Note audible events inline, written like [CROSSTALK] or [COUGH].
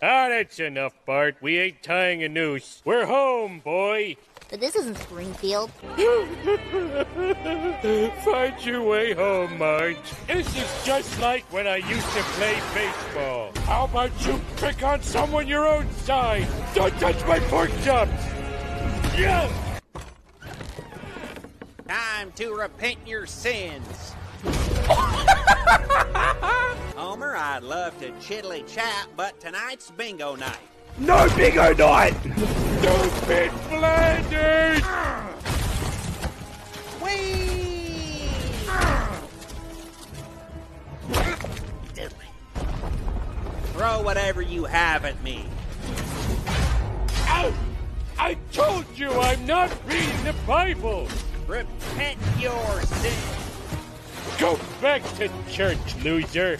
Ah, that's enough, Bart. We ain't tying a noose. We're home, boy. But this isn't Springfield. [LAUGHS] Find your way home, Marge. This is just like when I used to play baseball. How about you pick on someone your own size? Don't touch my pork chops! Yeah! Time to repent your sins. To chiddly chat, but tonight's bingo night. No bingo night! Stupid Flanders! Whee! Throw whatever you have at me. Ow! I told you I'm not reading the Bible! Repent your sins. Go back to church, loser!